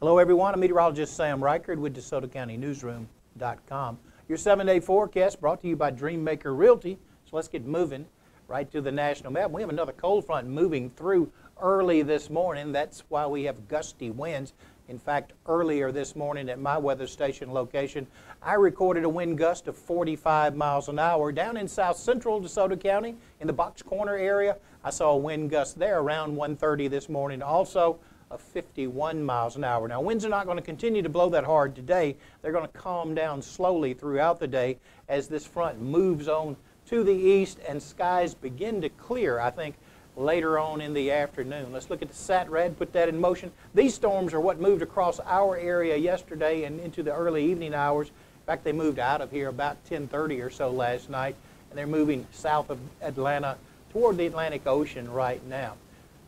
Hello, everyone. I'm meteorologist Sam Rikard with DeSoto County Newsroom.com. Your seven day forecast brought to you by Dreammaker Realty. So let's get moving right to the national map. We have another cold front moving through early this morning. That's why we have gusty winds. In fact, earlier this morning at my weather station location, I recorded a wind gust of 45 miles an hour. Down in south central DeSoto County, in the Box Corner area, I saw a wind gust there around 1.30 this morning. Also, of 51 miles an hour. Now, winds are not going to continue to blow that hard today. They're going to calm down slowly throughout the day as this front moves on to the east and skies begin to clear, I think, later on in the afternoon. Let's look at the SATRAD, put that in motion. These storms are what moved across our area yesterday and into the early evening hours. In fact, they moved out of here about 10.30 or so last night, and they're moving south of Atlanta toward the Atlantic Ocean right now.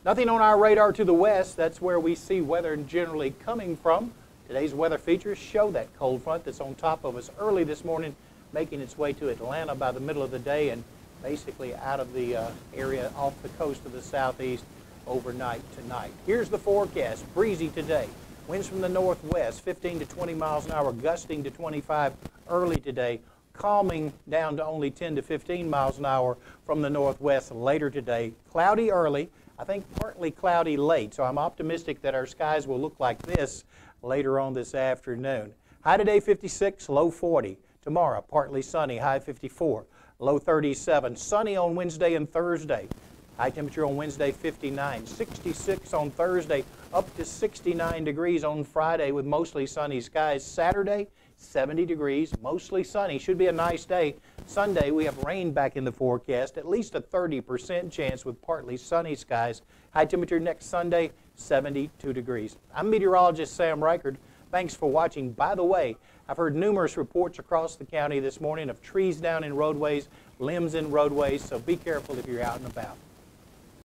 Nothing on our radar to the west. That's where we see weather generally coming from. Today's weather features show that cold front that's on top of us early this morning, making its way to Atlanta by the middle of the day and basically out of the uh, area off the coast of the southeast overnight tonight. Here's the forecast. Breezy today. Winds from the northwest, 15 to 20 miles an hour, gusting to 25 early today, calming down to only 10 to 15 miles an hour from the northwest later today. Cloudy early, I think partly cloudy late, so I'm optimistic that our skies will look like this later on this afternoon. High today 56, low 40. Tomorrow, partly sunny, high 54, low 37. Sunny on Wednesday and Thursday. High temperature on Wednesday 59, 66 on Thursday, up to 69 degrees on Friday with mostly sunny skies. Saturday 70 degrees, mostly sunny. Should be a nice day. Sunday, we have rain back in the forecast, at least a 30% chance with partly sunny skies. High temperature next Sunday, 72 degrees. I'm meteorologist Sam Rikard. Thanks for watching. By the way, I've heard numerous reports across the county this morning of trees down in roadways, limbs in roadways, so be careful if you're out and about.